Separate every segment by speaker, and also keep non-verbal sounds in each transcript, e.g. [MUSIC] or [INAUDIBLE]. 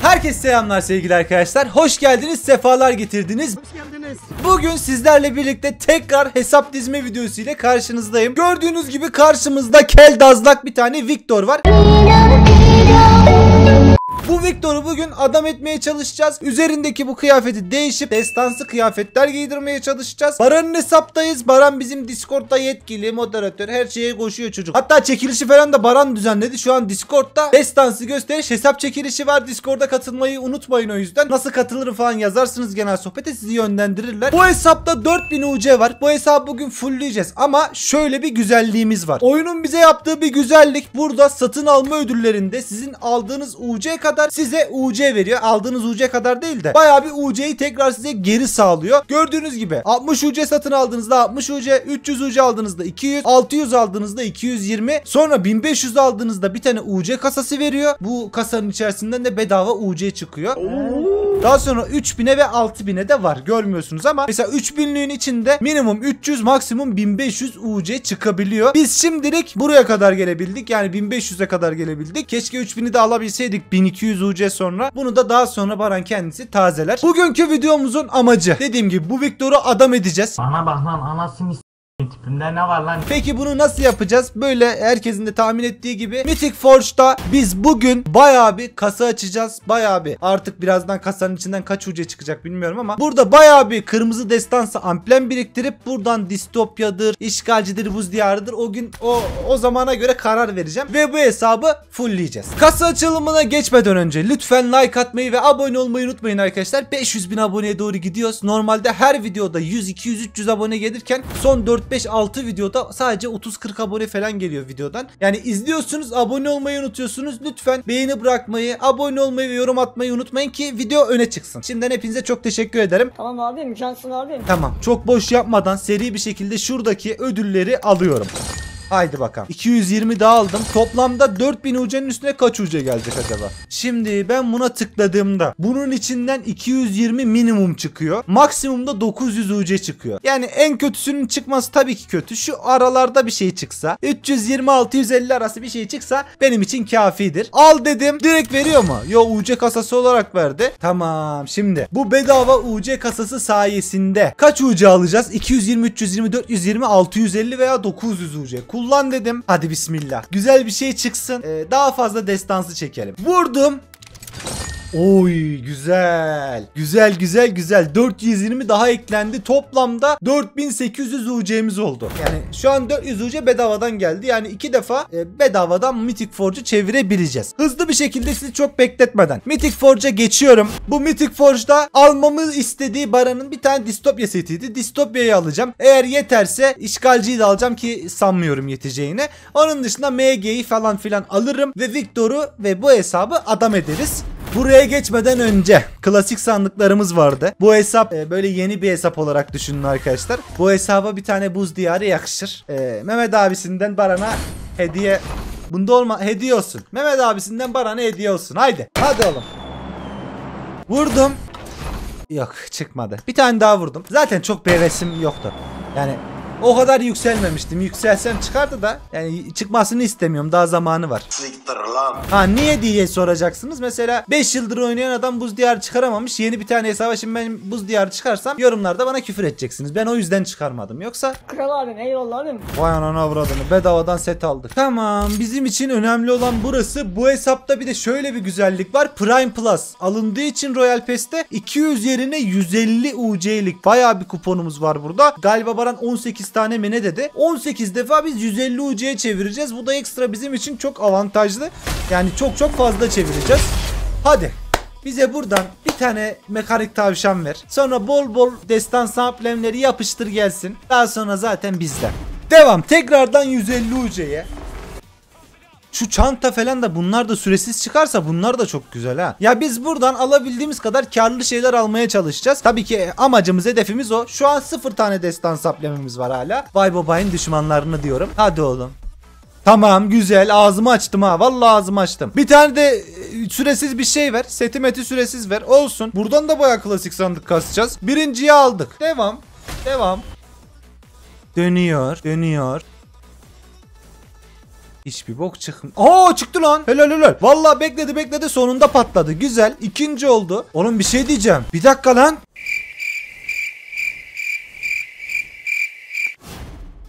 Speaker 1: Herkese selamlar sevgili arkadaşlar. Hoş geldiniz, sefalar getirdiniz.
Speaker 2: Hoş geldiniz.
Speaker 1: Bugün sizlerle birlikte tekrar hesap dizme videosu ile karşınızdayım. Gördüğünüz gibi karşımızda kel dazlak bir tane Victor var. Bu Victor'u bugün adam etmeye çalışacağız. Üzerindeki bu kıyafeti değişip destansı kıyafetler giydirmeye çalışacağız. Baran'ın hesaptayız. Baran bizim Discord'da yetkili, moderatör, her şeye koşuyor çocuk. Hatta çekilişi falan da Baran düzenledi. Şu an Discord'da destansı gösteriş hesap çekilişi var. Discord'da katılmayı unutmayın o yüzden. Nasıl katılırım falan yazarsınız genel sohbete sizi yönlendirirler. Bu hesapta 4000 UC var. Bu hesabı bugün fullleyeceğiz. Ama şöyle bir güzelliğimiz var. Oyunun bize yaptığı bir güzellik burada satın alma ödüllerinde sizin aldığınız UC kadar size UC veriyor. Aldığınız UC kadar değil de bayağı bir UC'yi tekrar size geri sağlıyor. Gördüğünüz gibi 60 UC satın aldığınızda 60 UC, 300 UC aldığınızda 200, 600 aldığınızda 220, sonra 1500 aldığınızda bir tane UC kasası veriyor. Bu kasanın içerisinden de bedava UC çıkıyor. Daha sonra 3000'e ve 6000'e de var. Görmüyorsunuz ama mesela 3000'lüğün içinde minimum 300 maksimum 1500 UC çıkabiliyor. Biz şimdilik buraya kadar gelebildik. Yani 1500'e kadar gelebildik. Keşke 3000'i de alabilseydik 1200 UC sonra. Bunu da daha sonra Baran kendisi tazeler. Bugünkü videomuzun amacı dediğim gibi bu Victor'u adam edeceğiz.
Speaker 2: Bana bak lan anasını tipimde ne var lan?
Speaker 1: Peki bunu nasıl yapacağız? Böyle herkesin de tahmin ettiği gibi Mythic Forge'da biz bugün bayağı bir kasa açacağız. Bayağı bir artık birazdan kasanın içinden kaç uca çıkacak bilmiyorum ama burada bayağı bir kırmızı destansı amblem biriktirip buradan distopyadır, işgalcidir, buz diyarıdır. O gün o o zamana göre karar vereceğim ve bu hesabı fullleyeceğiz. Kasa açılımına geçmeden önce lütfen like atmayı ve abone olmayı unutmayın arkadaşlar. 500 bin aboneye doğru gidiyoruz. Normalde her videoda 100, 200, 300 abone gelirken son 4 5 6 videoda sadece 30-40 abone falan geliyor videodan. Yani izliyorsunuz abone olmayı unutuyorsunuz. Lütfen beğeni bırakmayı, abone olmayı ve yorum atmayı unutmayın ki video öne çıksın. Şimdiden hepinize çok teşekkür ederim.
Speaker 3: Tamam abi mükemmelsin abi.
Speaker 1: Tamam çok boş yapmadan seri bir şekilde şuradaki ödülleri alıyorum. Haydi bakalım. 220 daha aldım. Toplamda 4000 UC'nin üstüne kaç UC gelecek acaba? Şimdi ben buna tıkladığımda bunun içinden 220 minimum çıkıyor. Maksimumda 900 UC çıkıyor. Yani en kötüsünün çıkması tabii ki kötü. Şu aralarda bir şey çıksa 320-650 arası bir şey çıksa benim için kafidir. Al dedim. Direkt veriyor mu? Yo UC kasası olarak verdi. Tamam şimdi bu bedava UC kasası sayesinde kaç UC alacağız? 220, 320, 420, 650 veya 900 UC. Kullan dedim. Hadi bismillah. Güzel bir şey çıksın. Ee, daha fazla destansı çekelim. Vurdum. Oy güzel. Güzel güzel güzel. 420 daha eklendi. Toplamda 4800 UC'miz oldu. Yani şu an 400 UC bedavadan geldi. Yani iki defa e, bedavadan Mythic Forge'u çevirebileceğiz. Hızlı bir şekilde sizi çok bekletmeden Mythic Forge'a geçiyorum. Bu Mythic Forge'da almamı istediği Baran'ın bir tane distopya setiydi. Distopya'yı alacağım. Eğer yeterse işgalciyi de alacağım ki sanmıyorum yeteceğini. Onun dışında MG'yi falan filan alırım ve Victor'u ve bu hesabı adam ederiz. Buraya geçmeden önce klasik sandıklarımız vardı. Bu hesap e, böyle yeni bir hesap olarak düşünün arkadaşlar. Bu hesaba bir tane buz diyarı yakışır. E, Mehmet abisinden Baran'a hediye Bunda olma hediye olsun. Mehmet abisinden Baran'a hediye olsun. Haydi. Hadi oğlum. Vurdum. Yok çıkmadı. Bir tane daha vurdum. Zaten çok bir yoktu. Yani o kadar yükselmemiştim. Yükselsem çıkardı da yani çıkmasını istemiyorum. Daha zamanı var.
Speaker 4: Siktir lan.
Speaker 1: Ha niye diye soracaksınız. Mesela 5 yıldır oynayan adam buz diyarı çıkaramamış. Yeni bir tane hesaba şimdi ben buz diyarı çıkarsam yorumlarda bana küfür edeceksiniz. Ben o yüzden çıkarmadım. Yoksa
Speaker 3: Kral abim eyvallah abim.
Speaker 1: Vay anana avradını bedavadan set aldık. Tamam bizim için önemli olan burası. Bu hesapta bir de şöyle bir güzellik var. Prime Plus alındığı için Royal Pass'te 200 yerine 150 UC'lik baya bir kuponumuz var burada. Galiba Baran 18 tane mi ne dedi? 18 defa biz 150 UC'ye çevireceğiz. Bu da ekstra bizim için çok avantajlı. Yani çok çok fazla çevireceğiz. Hadi. Bize buradan bir tane mekanik tavşan ver. Sonra bol bol destan amblemleri yapıştır gelsin. Daha sonra zaten bizden. Devam. Tekrardan 150 UC'ye. Şu çanta falan da bunlar da süresiz çıkarsa bunlar da çok güzel ha. Ya biz buradan alabildiğimiz kadar karlı şeyler almaya çalışacağız. Tabii ki amacımız hedefimiz o. Şu an sıfır tane destan saplememiz var hala. Vay babayın düşmanlarını diyorum. Hadi oğlum. Tamam güzel ağzımı açtım ha vallahi ağzımı açtım. Bir tane de e, süresiz bir şey ver. Setimeti süresiz ver. Olsun. Buradan da baya klasik sandık kasacağız. Birinciyi aldık. Devam. Devam. Dönüyor. Dönüyor. Hiçbir bok çıkmıyor. Aa çıktı lan. Helal helal. Vallahi bekledi bekledi sonunda patladı. Güzel. İkinci oldu. Oğlum bir şey diyeceğim. Bir dakika lan.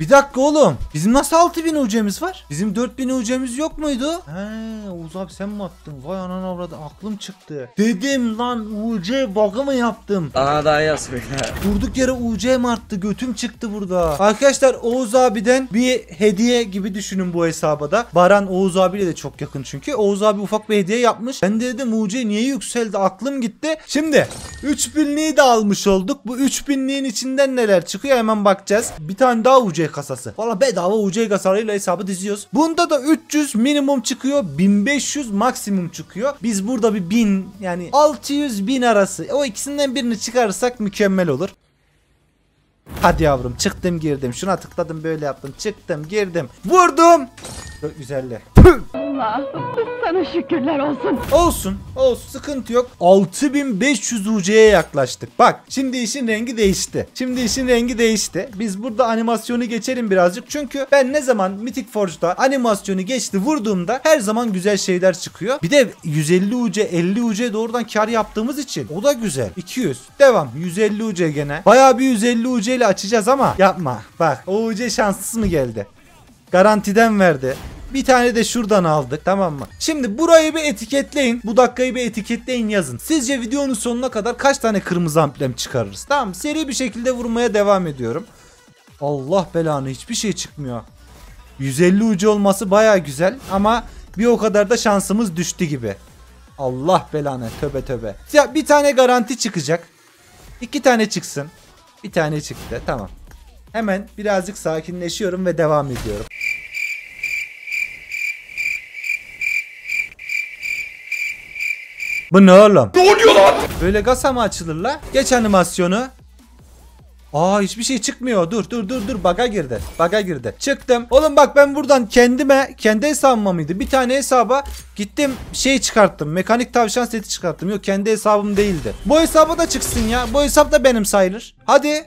Speaker 1: Bir dakika oğlum. Bizim nasıl 6000 UC'miz var? Bizim 4000 UC'miz yok muydu? He, Oğuz abi sen mi attın? Vay anana avradı aklım çıktı. Dedim lan UC bug'ı mı yaptım?
Speaker 4: Daha daha yaz böyle. [LAUGHS]
Speaker 1: Durduk yere UC mi arttı? Götüm çıktı burada. Arkadaşlar Oğuz abiden bir hediye gibi düşünün bu hesaba da. Baran Oğuz abiyle de çok yakın çünkü. Oğuz abi ufak bir hediye yapmış. Ben de dedim UC niye yükseldi? Aklım gitti. Şimdi 3000'liği de almış olduk. Bu 3000'liğin içinden neler çıkıyor hemen bakacağız. Bir tane daha UC kasası. Valla bedava UC kasarıyla hesabı diziyoruz. Bunda da 300 minimum çıkıyor. 1500 maksimum çıkıyor. Biz burada bir 1000 yani 600 1000 arası. O ikisinden birini çıkarırsak mükemmel olur. Hadi yavrum çıktım girdim. Şuna tıkladım böyle yaptım. Çıktım girdim. Vurdum. Güzeldi.
Speaker 5: Allah'ım sana şükürler olsun.
Speaker 1: Olsun. Olsun. Sıkıntı yok. 6500 UC'ye yaklaştık. Bak şimdi işin rengi değişti. Şimdi işin rengi değişti. Biz burada animasyonu geçelim birazcık. Çünkü ben ne zaman Mythic Forge'da animasyonu geçti vurduğumda her zaman güzel şeyler çıkıyor. Bir de 150 UC 50 UC doğrudan kar yaptığımız için o da güzel. 200. Devam. 150 UC gene. Bayağı bir 150 UC ile açacağız ama yapma. Bak o UC şanssız mı geldi? Garantiden verdi. Bir tane de şuradan aldık tamam mı? Şimdi burayı bir etiketleyin. Bu dakikayı bir etiketleyin yazın. Sizce videonun sonuna kadar kaç tane kırmızı amblem çıkarırız? Tamam seri bir şekilde vurmaya devam ediyorum. Allah belanı hiçbir şey çıkmıyor. 150 ucu olması baya güzel ama bir o kadar da şansımız düştü gibi. Allah belanı töbe töbe. Ya bir tane garanti çıkacak. İki tane çıksın. Bir tane çıktı tamam. Hemen birazcık sakinleşiyorum ve devam ediyorum. Bu ne oğlum? Ne oluyor lan? Böyle gasa mı açılır la? Geç animasyonu. Aa hiçbir şey çıkmıyor. Dur dur dur dur baga girdi. Baga girdi. Çıktım. Oğlum bak ben buradan kendime kendi hesabıma mıydı? Bir tane hesaba gittim şey çıkarttım. Mekanik tavşan seti çıkarttım. Yok kendi hesabım değildi. Bu hesaba da çıksın ya. Bu hesap da benim sayılır. Hadi.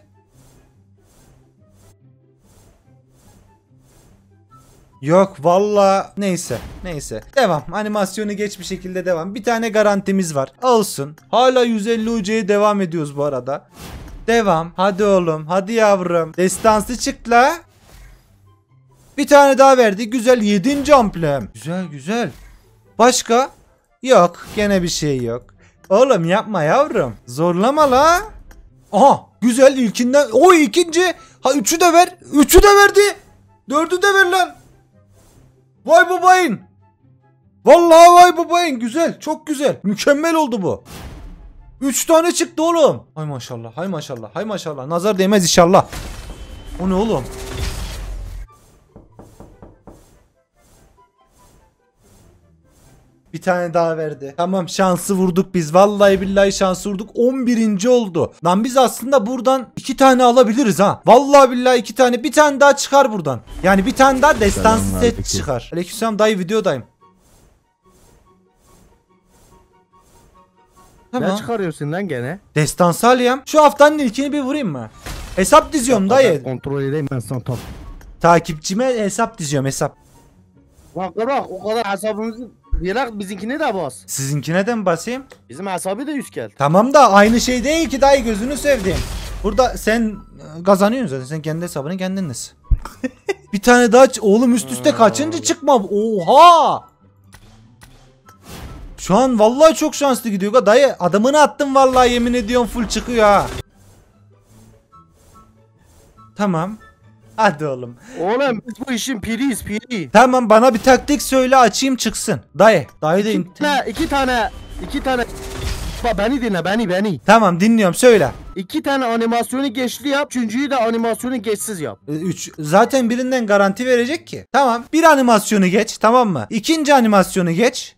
Speaker 1: Yok valla neyse neyse. Devam animasyonu geç bir şekilde devam. Bir tane garantimiz var olsun. Hala 150 UC'ye devam ediyoruz bu arada. Devam hadi oğlum hadi yavrum. Destansı çık la. Bir tane daha verdi güzel 7. amblem güzel güzel. Başka? Yok gene bir şey yok. Oğlum yapma yavrum. Zorlama la. Aha güzel ilkinden o ikinci. Ha üçü de ver üçü de verdi. Dördü de ver lan Vay babayın. Vallahi vay babayın güzel çok güzel mükemmel oldu bu. 3 tane çıktı oğlum. Hay maşallah hay maşallah hay maşallah nazar değmez inşallah. O ne oğlum? Bir tane daha verdi. Tamam şansı vurduk biz. Vallahi billahi şansı vurduk. 11. oldu. Lan biz aslında buradan iki tane alabiliriz ha. Vallahi billahi iki tane. Bir tane daha çıkar buradan. Yani bir tane daha destansı set çıkar. Aleykümselam dayı videodayım.
Speaker 6: Ne
Speaker 1: Tamam.
Speaker 6: çıkarıyorsun lan gene?
Speaker 1: Destansı alayım. Şu haftanın ilkini bir vurayım mı? Hesap diziyorum dayı.
Speaker 6: Kontrol edeyim ben sana top.
Speaker 1: Takipçime hesap diziyorum hesap.
Speaker 6: Bak bak o kadar hesabımızı Bırak bizimkini de bas.
Speaker 1: Sizinkine de mi basayım?
Speaker 6: Bizim hesabı da 100 geldi.
Speaker 1: Tamam da aynı şey değil ki dayı gözünü sevdiğim. Burada sen e, kazanıyorsun zaten. Sen kendi hesabını kendindesin. [LAUGHS] bir tane daha oğlum üst üste kaçıncı çıkma? Oha! Şu an vallahi çok şanslı gidiyor. Dayı adamını attım vallahi yemin ediyorum full çıkıyor ha. Tamam. Hadi oğlum.
Speaker 6: Oğlum biz bu işin piriyiz piri.
Speaker 1: Tamam bana bir taktik söyle açayım çıksın. Dayı. Dayı da
Speaker 6: İki
Speaker 1: in-
Speaker 6: tane, iki tane, iki tane. Bak beni dinle beni beni.
Speaker 1: Tamam dinliyorum söyle.
Speaker 6: İki tane animasyonu geçli yap. Üçüncüyü de animasyonu geçsiz yap.
Speaker 1: 3 zaten birinden garanti verecek ki. Tamam. Bir animasyonu geç, tamam mı? İkinci animasyonu geç.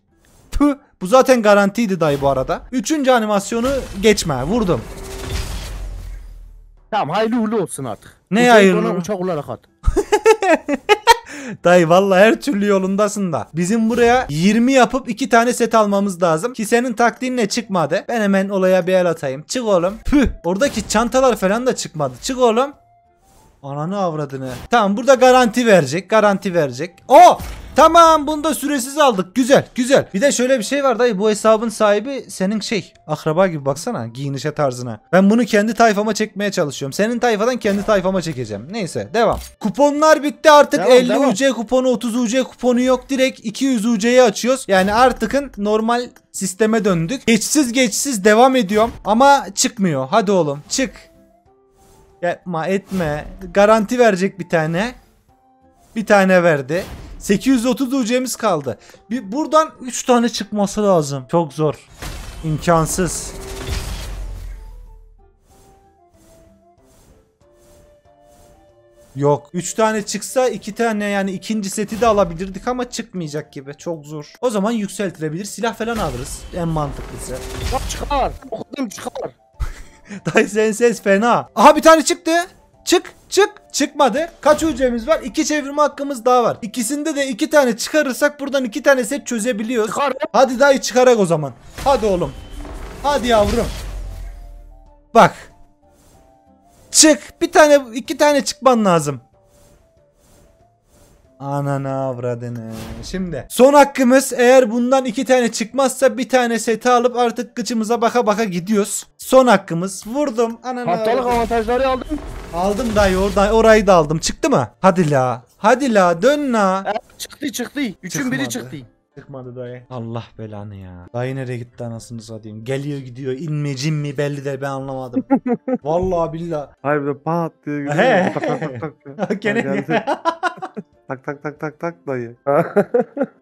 Speaker 1: Tüh, bu zaten garantiydi dayı bu arada. Üçüncü animasyonu geçme. Vurdum.
Speaker 6: Tamam hayırlı uğurlu olsun artık.
Speaker 1: Ne hayırlı?
Speaker 6: bana Uçak olarak at. [LAUGHS]
Speaker 1: Dayı vallahi her türlü yolundasın da. Bizim buraya 20 yapıp 2 tane set almamız lazım. Ki senin taktiğinle çıkmadı. Ben hemen olaya bir el atayım. Çık oğlum. Püh. Oradaki çantalar falan da çıkmadı. Çık oğlum. Ananı avradını. Tamam burada garanti verecek. Garanti verecek. O! Tamam bunu da süresiz aldık. Güzel güzel. Bir de şöyle bir şey var dayı. Bu hesabın sahibi senin şey akraba gibi baksana giyinişe tarzına. Ben bunu kendi tayfama çekmeye çalışıyorum. Senin tayfadan kendi tayfama çekeceğim. Neyse devam. Kuponlar bitti artık.
Speaker 6: Devam,
Speaker 1: 50
Speaker 6: devam.
Speaker 1: UC kuponu 30 UC kuponu yok. Direkt 200 UC'yi açıyoruz. Yani artıkın normal sisteme döndük. Geçsiz geçsiz devam ediyorum. Ama çıkmıyor. Hadi oğlum çık. Yapma etme. Garanti verecek bir tane. Bir tane verdi. 830 UC'miz kaldı. Bir buradan 3 tane çıkması lazım. Çok zor. İmkansız. Yok. 3 tane çıksa 2 tane yani ikinci seti de alabilirdik ama çıkmayacak gibi. Çok zor. O zaman yükseltilebilir. Silah falan alırız. En mantıklısı.
Speaker 6: Çıkar. Okudum çıkar. [LAUGHS]
Speaker 1: Dayı senin ses fena. Aha bir tane çıktı. Çık çık. Çıkmadı. Kaç UC'miz var? 2 çevirme hakkımız daha var. İkisinde de 2 tane çıkarırsak buradan 2 tane set çözebiliyoruz.
Speaker 6: Çıkar.
Speaker 1: Hadi dayı çıkarak o zaman. Hadi oğlum. Hadi yavrum. Bak. Çık. Bir tane iki tane çıkman lazım. Ananı avradını. Şimdi son hakkımız eğer bundan iki tane çıkmazsa bir tane seti alıp artık kıçımıza baka baka gidiyoruz. Son hakkımız. Vurdum. Ananı
Speaker 6: Haftalık
Speaker 1: avradını.
Speaker 6: avantajları aldım.
Speaker 1: Aldım dayı oradan orayı da aldım. Çıktı mı? Hadi la. Hadi la dön la.
Speaker 6: Evet, çıktı çıktı. Üçün biri
Speaker 1: Çıkmadı.
Speaker 6: çıktı.
Speaker 1: Çıkmadı dayı. Allah belanı ya. Dayı nereye gitti anasını satayım. Geliyor gidiyor. İnme cin mi belli de ben anlamadım. [LAUGHS] Vallahi billahi.
Speaker 4: Hayır böyle pat diye [LAUGHS] gidiyor.
Speaker 1: He.
Speaker 4: tak tak tak tak. diye. [LAUGHS]
Speaker 1: Gene.
Speaker 4: Tak tak tak tak tak dayı. [LAUGHS]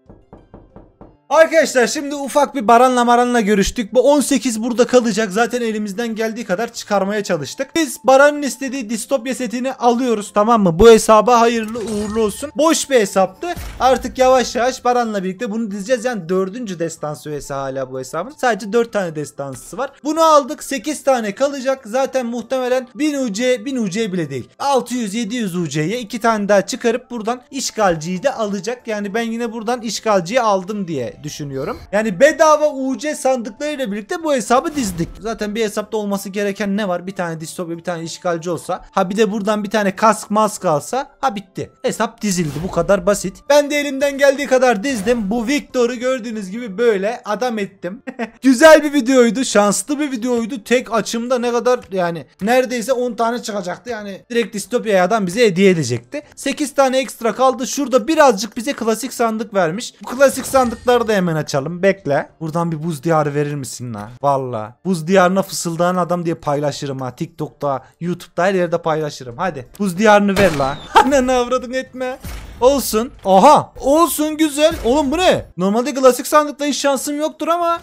Speaker 1: Arkadaşlar şimdi ufak bir Baran'la Maran'la görüştük. Bu 18 burada kalacak. Zaten elimizden geldiği kadar çıkarmaya çalıştık. Biz Baran'ın istediği distopya setini alıyoruz tamam mı? Bu hesaba hayırlı uğurlu olsun. Boş bir hesaptı. Artık yavaş yavaş Baran'la birlikte bunu dizeceğiz. Yani dördüncü destansı üyesi hala bu hesabın. Sadece 4 tane destansı var. Bunu aldık. 8 tane kalacak. Zaten muhtemelen 1000 UC 1000 UC bile değil. 600-700 UC'ye 2 tane daha çıkarıp buradan işgalciyi de alacak. Yani ben yine buradan işgalciyi aldım diye düşünüyorum. Yani bedava UC sandıklarıyla birlikte bu hesabı dizdik. Zaten bir hesapta olması gereken ne var? Bir tane distopya bir tane işgalci olsa. Ha bir de buradan bir tane kask mask alsa. Ha bitti. Hesap dizildi. Bu kadar basit. Ben de elimden geldiği kadar dizdim. Bu Victor'u gördüğünüz gibi böyle adam ettim. [LAUGHS] Güzel bir videoydu. Şanslı bir videoydu. Tek açımda ne kadar yani neredeyse 10 tane çıkacaktı. Yani direkt distopya adam bize hediye edecekti. 8 tane ekstra kaldı. Şurada birazcık bize klasik sandık vermiş. Bu klasik sandıkları da hemen açalım. Bekle. Buradan bir buz diyarı verir misin la? Valla. Buz diyarına fısıldayan adam diye paylaşırım ha. TikTok'ta, YouTube'da her yerde paylaşırım. Hadi. Buz diyarını ver la. [LAUGHS] Ananı avradın etme. Olsun. Aha. Olsun güzel. Oğlum bu ne? Normalde klasik sandıkta hiç şansım yoktur ama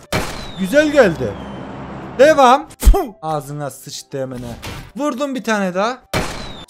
Speaker 1: güzel geldi. Devam. Ağzına sıçtı hemen. Vurdum bir tane daha.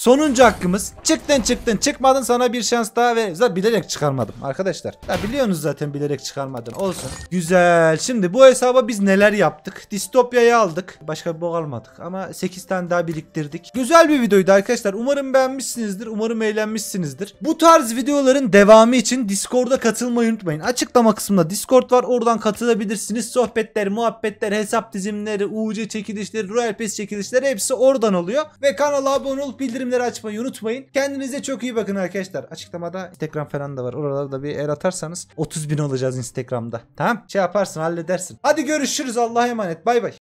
Speaker 1: Sonuncu hakkımız. Çıktın çıktın çıkmadın sana bir şans daha veririz. Zaten bilerek çıkarmadım arkadaşlar. Ya biliyorsunuz zaten bilerek çıkarmadın. Olsun. Güzel. Şimdi bu hesaba biz neler yaptık? Distopya'yı aldık. Başka bir bok almadık. Ama 8 tane daha biriktirdik. Güzel bir videoydu arkadaşlar. Umarım beğenmişsinizdir. Umarım eğlenmişsinizdir. Bu tarz videoların devamı için Discord'a katılmayı unutmayın. Açıklama kısmında Discord var. Oradan katılabilirsiniz. Sohbetler, muhabbetler, hesap dizimleri, UC çekilişleri, Royal Pass çekilişleri hepsi oradan oluyor. Ve kanala abone olup bildirimleri açmayı unutmayın. Kendinize çok iyi bakın arkadaşlar. Açıklamada Instagram falan da var. Oralarda bir el atarsanız 30 bin olacağız Instagram'da. Tamam? Şey yaparsın halledersin. Hadi görüşürüz. Allah'a emanet. Bay bay.